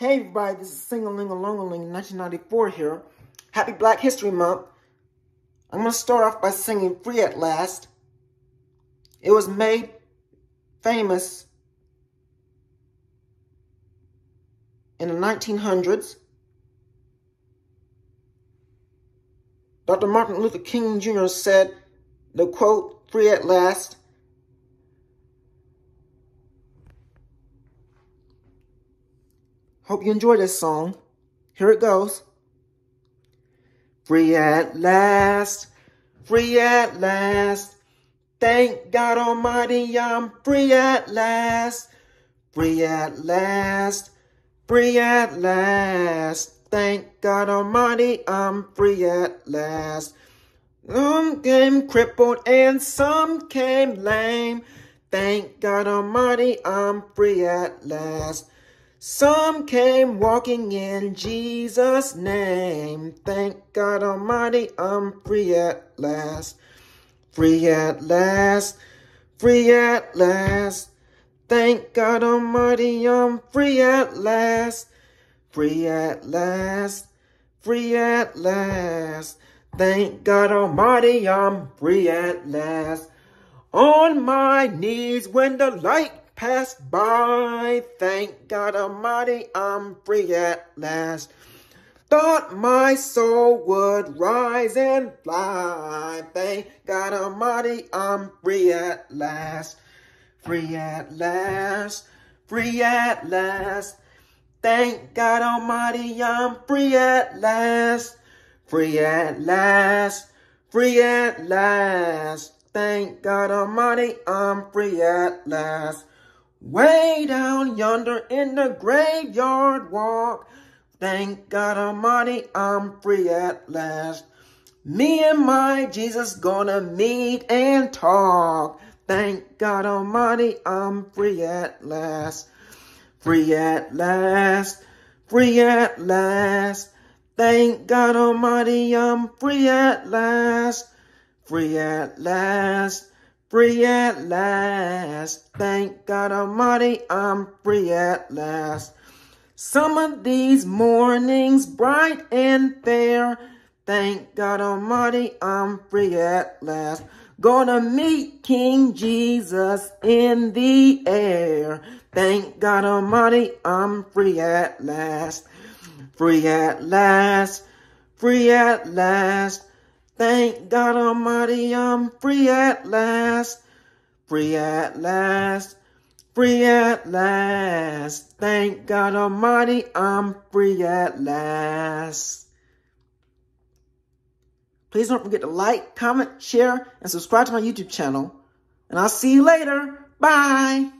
Hey everybody, this is Sing-a-ling-a-long-a-ling 1994 here. Happy Black History Month. I'm going to start off by singing Free at Last. It was made famous in the 1900s. Dr. Martin Luther King Jr. said, the quote, Free at Last, Hope you enjoy this song. Here it goes. Free at last, free at last. Thank God Almighty, I'm free at last. Free at last, free at last. Thank God Almighty, I'm free at last. Some came crippled and some came lame. Thank God Almighty, I'm free at last. Some came walking in Jesus' name. Thank God Almighty, I'm free at last. Free at last, free at last. Thank God Almighty, I'm free at last. Free at last, free at last. Thank God Almighty, I'm free at last. On my knees when the light pass by. Thank God Almighty, I'm free at last. Thought my soul would rise and fly. Thank God Almighty, I'm free at last. Free at last, free at last. Thank God Almighty, I'm free at last. Free at last, free at last. Thank God Almighty, I'm free at last. Way down yonder in the graveyard walk. Thank God Almighty, I'm free at last. Me and my Jesus gonna meet and talk. Thank God Almighty, I'm free at last. Free at last, free at last. Thank God Almighty, I'm free at last. Free at last. Free at last. Thank God Almighty, I'm free at last. Some of these mornings bright and fair. Thank God Almighty, I'm free at last. Gonna meet King Jesus in the air. Thank God Almighty, I'm free at last. Free at last. Free at last. Thank God Almighty, I'm free at last. Free at last. Free at last. Thank God Almighty, I'm free at last. Please don't forget to like, comment, share, and subscribe to my YouTube channel. And I'll see you later. Bye.